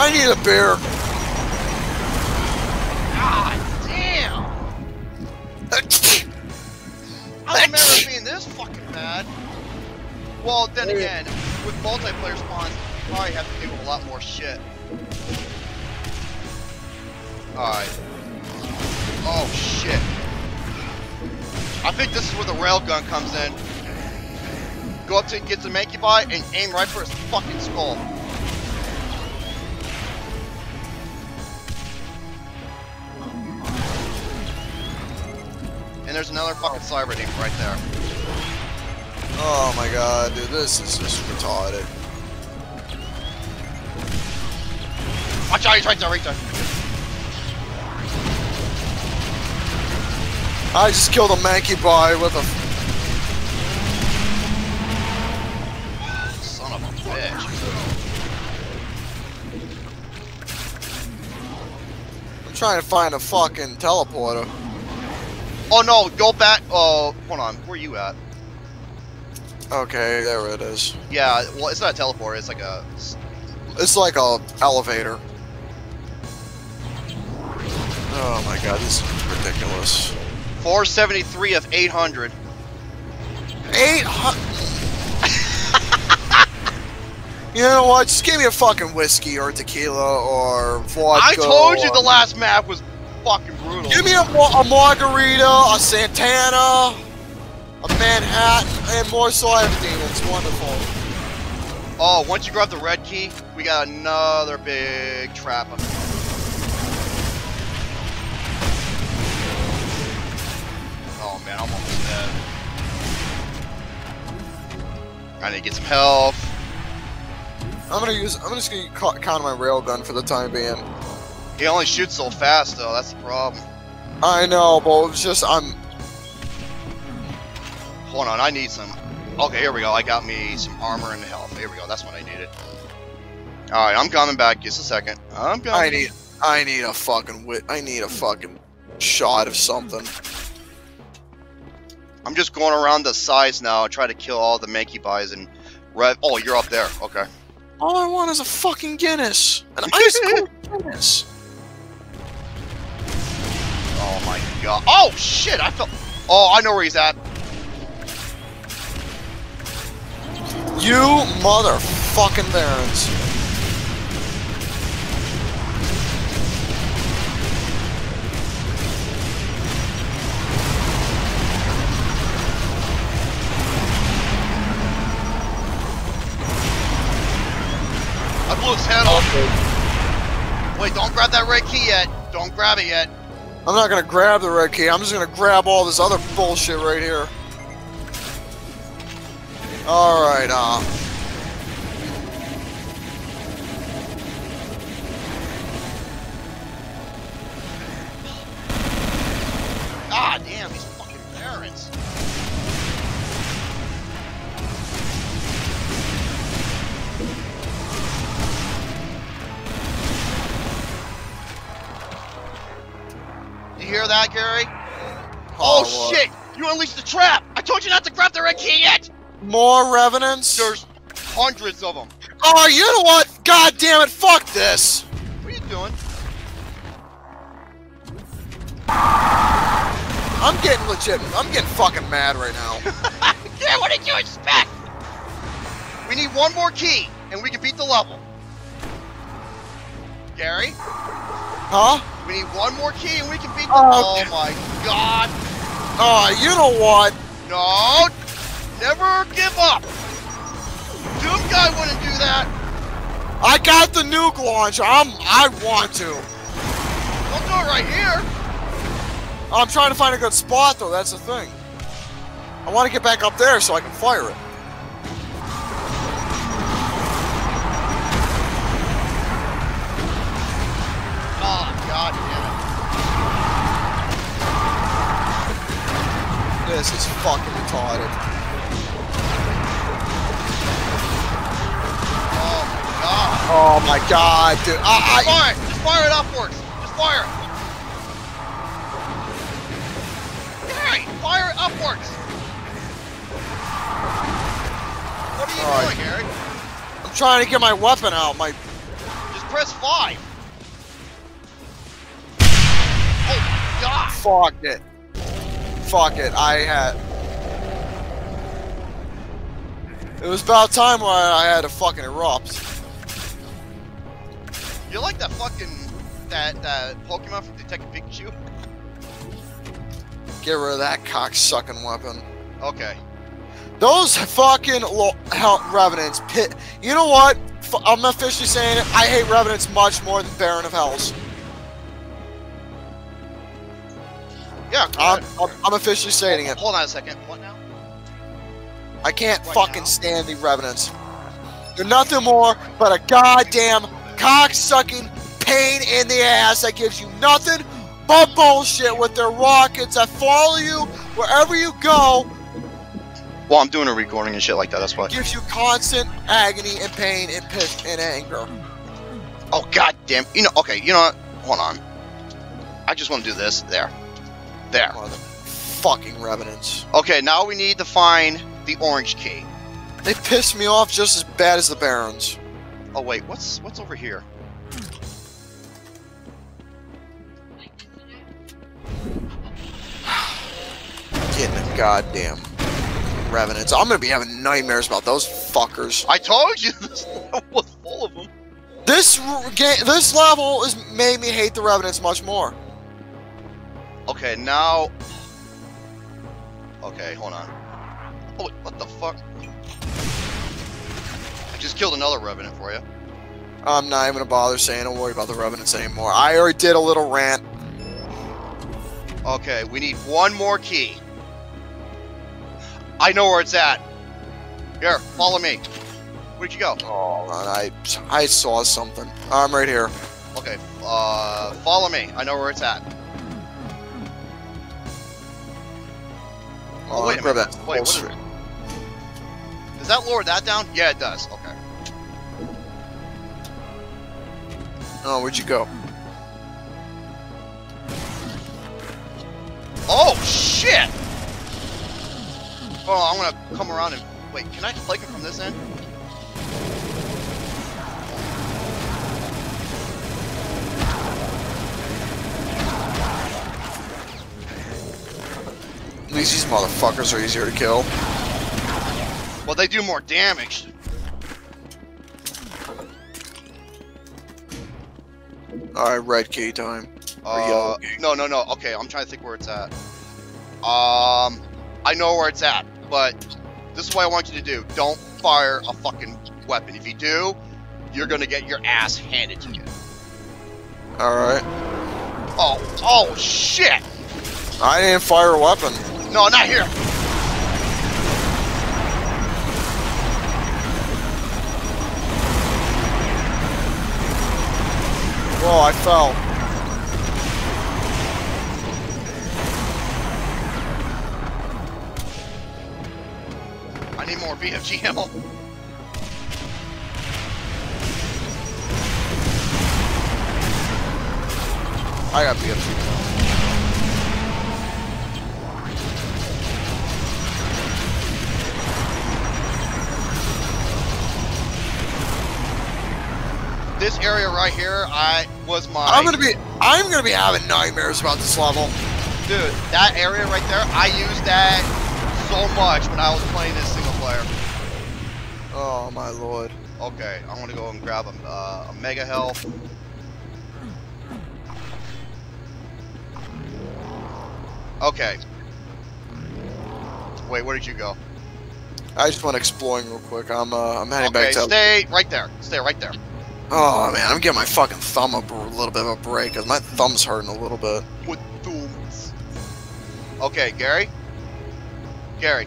I need a beer. God damn! I don't remember it being this fucking bad. Well, then again, with multiplayer spawns, you probably have to do a lot more shit. Alright. Oh shit. I think this is where the railgun comes in. Go up to get the Mancubus and aim right for his fucking skull. There's another fucking cyber right there. Oh my god, dude, this is just retarded. Watch out, he's right there, right there. I just killed a Mancubus with a. Son of a bitch. I'm trying to find a fucking teleporter. Oh no, go back. Oh, hold on. Where are you at? Okay, there it is. Yeah, well, it's not a teleport. It's like a. It's like a elevator. Oh my god, this is ridiculous. 473 of 800. Eight hundred. you know what? Just give me a fucking whiskey or tequila or vodka. I told you or- the last map was fucking brutal. Give me a, a margarita, a Santana, a Manhattan, and more so everything. It's wonderful. Oh, once you grab the red key, we got another big trap. up. Oh man, I'm almost dead. I need to get some health. I'm gonna use. I'm just gonna count my railgun for the time being. He only shoots so fast though, that's the problem. I know, but it's just I'm. Hold on, I need some. Okay, here we go. I got me some armor and health. Here we go. That's what I needed. All right, I'm coming back. Just a second. I'm coming. I need. I need a fucking wit. I need a fucking shot of something. I'm just going around the sides now, I try to kill all the Mancubi and rev. Oh, you're up there. Okay. All I want is a fucking Guinness, an ice cold Guinness. Oh my god. Oh shit! I felt. Oh, I know where he's at. You motherfucking barons. I blew his head off. Wait, don't grab that red key yet. Don't grab it yet. I'm not gonna grab the red key. I'm just gonna grab all this other bullshit right here. All right, uh. That, Gary? Oh, what? shit! You unleashed the trap! I told you not to grab the red key yet! More revenants. There's hundreds of them. Oh, you know what? God damn it! Fuck this. What are you doing? I'm getting legit. I'm getting fucking mad right now. yeah, what did you expect? We need one more key, and we can beat the level. Gary? Huh? We need one more key and we can beat the. Oh, Oh, my god! Oh, you know what? No! Never give up! Doom Guy wouldn't do that! I got the nuke launcher. I'm. I want to. Don't do it right here! I'm trying to find a good spot though. That's the thing. I want to get back up there so I can fire it. God damn it. This is fucking retarded. Oh my god. Oh my god, dude. I, I, Fire it! Just fire it upwards! Just fire it! Fire it upwards! What are you Alright. doing, Eric? I'm trying to get my weapon out. My Just press 5! God! fuck it. Fuck it. I had. It was about time when I had to fucking erupt. You're like that fucking... That, that Pokemon from Detective Pikachu? Get rid of that cock-sucking weapon. Okay. Those fucking lo- hell, revenants. Pit. You know what? I'm officially saying it. I hate revenants much more than Baron of Hells. Yeah, I'm, ahead. I'm, I'm officially saying it. Hold on a second. What now? I can't Right fucking now? stand the revenants. They're nothing more but a goddamn cock-sucking pain in the ass that gives you nothing but bullshit with their rockets that follow you wherever you go, Well, I'm doing a recording and shit like that, that's why. gives you constant agony and pain and piss and anger. Oh, god damn. You know, okay, you know what? Hold on. I just want to do this. There. There. Mother fucking revenants. Okay, now we need to find the orange key. They piss me off just as bad as the barons. Oh, wait, what's what's over here? Getting the goddamn revenants. I'm gonna be having nightmares about those fuckers. I told you this level was full of them. This game, this level has made me hate the revenants much more. Okay, now... Okay, hold on. Oh, wait, what the fuck? I just killed another revenant for you. I'm not even gonna bother saying don't worry about the revenants anymore. I already did a little rant. Okay, we need one more key. I know where it's at. Here, follow me. Where'd you go? Oh, man, I I saw something. I'm right here. Okay, uh, follow me. I know where it's at. Oh, oh, wait a grab minute. that Wait, what is bullshit. Does that lower that down? Yeah, it does. Okay. Oh, where'd you go? Oh, shit! Oh, I'm gonna come around and... Wait, can I flank him from this end? Least these motherfuckers are easier to kill. Well, they do more damage. Alright, red key time. Uh, key. no, no, no. Okay, I'm trying to think where it's at. Um, I know where it's at, but this is what I want you to do. Don't fire a fucking weapon. If you do, you're gonna get your ass handed to you. Alright. Oh, oh, shit! I didn't fire a weapon. No, not here. Whoa, I fell. I need more BFG ammo. I got BFG. This area right here, I was my. I'm gonna be I'm gonna be having nightmares about this level. Dude, that area right there, I used that so much when I was playing this single player. Oh my lord. Okay, I'm gonna go and grab a, uh, a mega health. Okay. Wait, where did you go? I just went exploring real quick. I'm uh, I'm heading Okay, back to. Okay, stay right there. Stay right there. Oh man, I'm getting my fucking thumb up a little bit of a break because my thumb's hurting a little bit. With thumbs. Okay, Gary. Gary,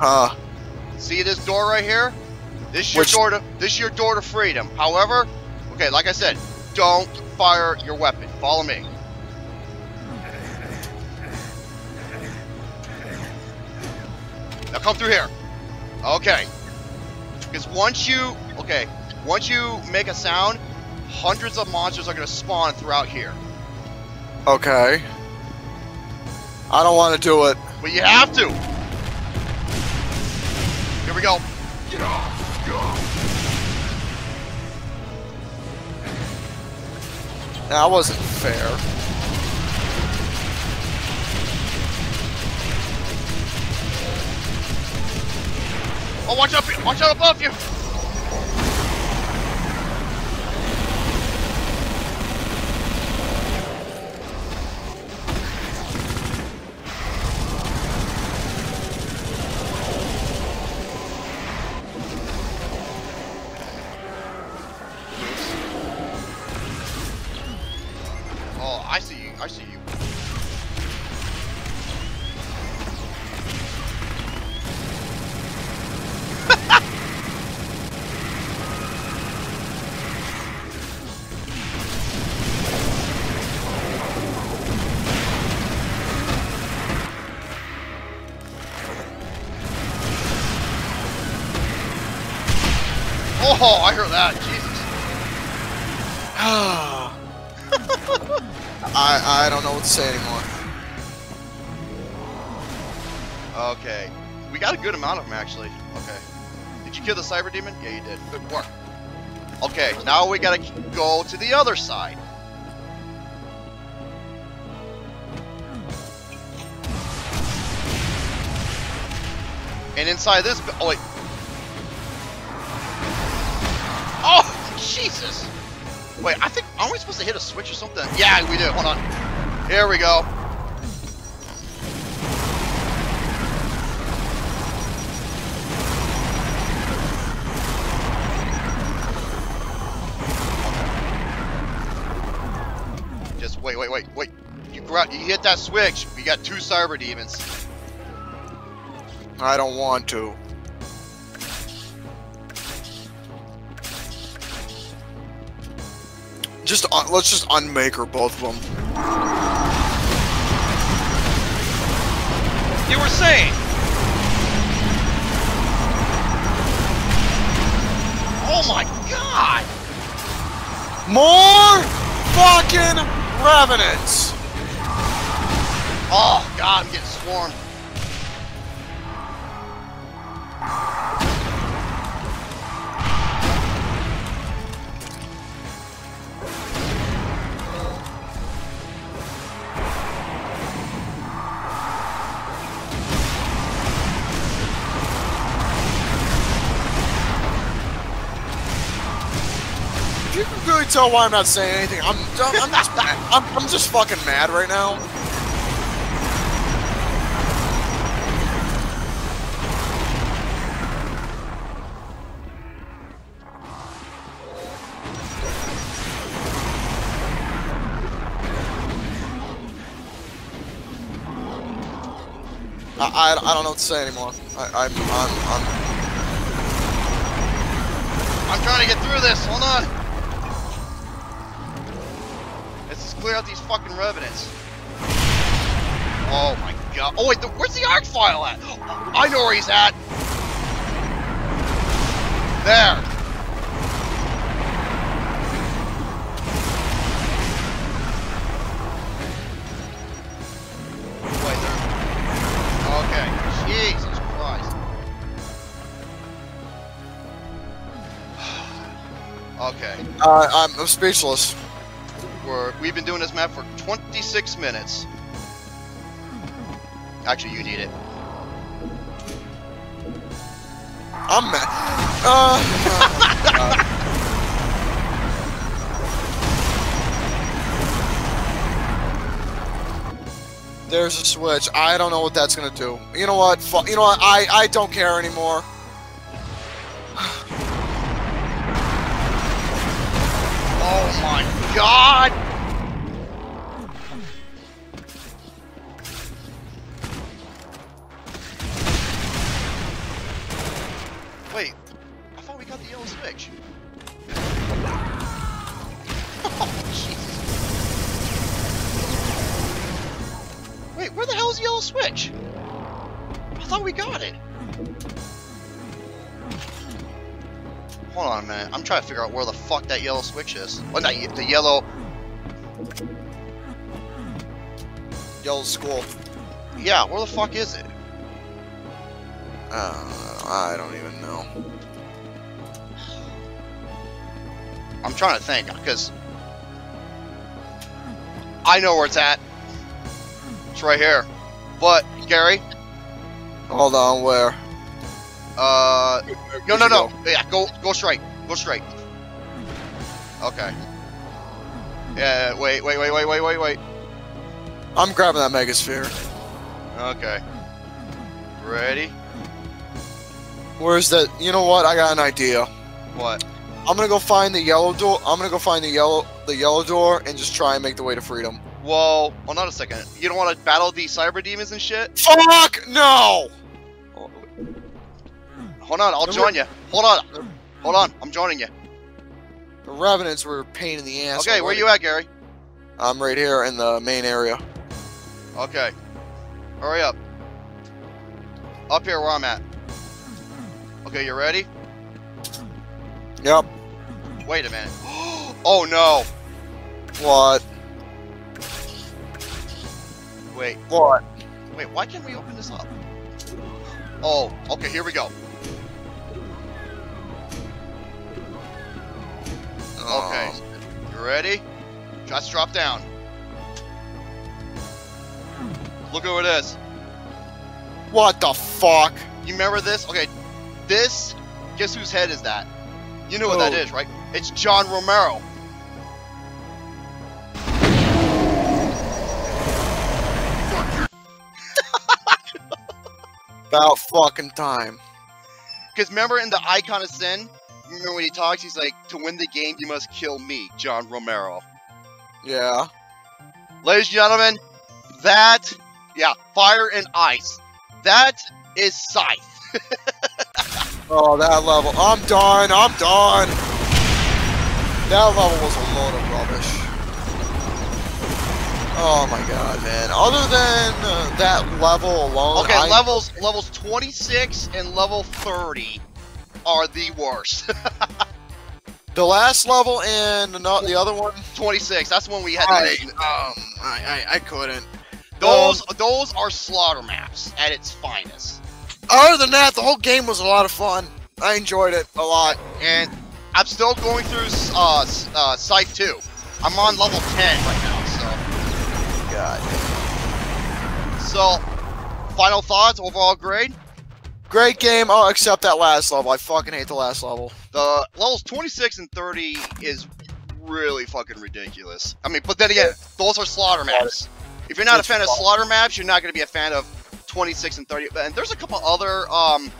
Uh, see this door right here? This is your Which- door to this is your door to freedom. However, okay, like I said, don't fire your weapon. Follow me. Now come through here. Okay. Because once you okay, once you make a sound, hundreds of monsters are gonna spawn throughout here. okay. I don't want to do it. But you have to. Here we go. Get off! Go! That wasn't fair. Oh, watch out! Watch out above you! Cyber demon? Yeah, you did. Good work. Okay, now we gotta go to the other side. And inside this... Oh, wait. Oh, Jesus! Wait, I think... Aren't we supposed to hit a switch or something? Yeah, we do. Hold on. Here we go. You hit that switch. We got two cyber demons. I don't want to. Just un- let's just unmaker both of them. You were saying. Oh my god! More fucking revenants. Oh god, I'm getting swarmed. You can really tell why I'm not saying anything. I'm I'm just I'm, I'm just fucking mad right now. I, I, don't know what to say anymore. I, I'm, I'm, I'm I'm trying to get through this. Hold on. Let's just clear out these fucking revenants. Oh my god. Oh wait, the, where's the archvile at? I know where he's at. There. Uh, I'm, I'm speechless. We're, we've been doing this map for 26 minutes. Actually, you need it. I'm mad. Uh, oh There's a switch. I don't know what that's gonna do. You know what? Fu- you know what? I I don't care anymore. Oh my god! Wait, I thought we got the yellow switch. oh. Wait, where the hell is the yellow switch? I thought we got it. Hold on a minute. I'm trying to figure out where the fuck that yellow switch is. Well, not the yellow. Yellow skull. Yeah, where the fuck is it? Uh, I don't even know. I'm trying to think because I know where it's at. It's right here. But Gary, Hold on, where? Uh, no, no, no. Yeah, go, go straight. Go straight. Okay. Yeah. Wait, wait, wait, wait, wait, wait, wait. I'm grabbing that megasphere. Okay. Ready? Where's that? You know what? I got an idea. What? I'm gonna go find the yellow door. I'm gonna go find the yellow the yellow door and just try and make the way to freedom. Whoa. Hold on a second. You don't want to battle the cyber demons and shit? Fuck no! Hold on, I'll join you. Hold on. Hold on, I'm joining you. The revenants were a pain in the ass. Okay, where you at, Gary? I'm right here in the main area. Okay. Hurry up. Up here where I'm at. Okay, you ready? Yep. Wait a minute. Oh no! What? Wait, What? wait, why can't we open this up? Oh, okay, here we go. Okay. Um, You ready? Just drop down. Look over this. what the fuck? You remember this? Okay, this. Guess whose head is that? You know what that is, right? It's John Romero. About fucking time. Because remember in the Icon of Sin, remember when he talks, he's like, "To win the game, you must kill me, John Romero." Yeah. Ladies and gentlemen, that, yeah, fire and ice. That is Scythe. Oh, that level. I'm done. I'm done. That level was a load of rubbish. Oh my god, man. Other than uh, that level alone, Okay, I- levels levels 26 and level 30 are the worst. the last level and the, the other one, 26, that's when we had I, um, I, I, I couldn't. those those are slaughter maps at its finest. Other than that, the whole game was a lot of fun. I enjoyed it a lot. And I'm still going through uh, uh, Scythe 2. I'm on level 10 right now, God. so so final thoughts, overall grade. Great game. Oh, except that last level. I fucking hate the last level. The levels 26 and 30 is really fucking ridiculous. I mean, but then again, those are slaughter maps. If you're not a fan of slaughter maps, you're not going to be a fan of 26 and 30. And there's a couple other um,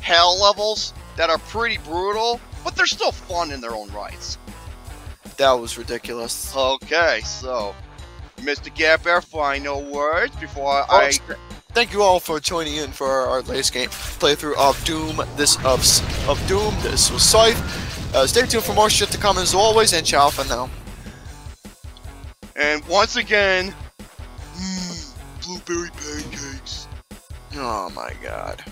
hell levels that are pretty brutal, but they're still fun in their own rights. That was ridiculous. Okay, so Mr. Gap final words before I. Thank you all for joining in for our latest game playthrough of Doom. This of of Doom. This was Scythe. Uh, stay tuned for more shit to come as always, and ciao for now. And once again, mm, blueberry pancakes. Oh my god.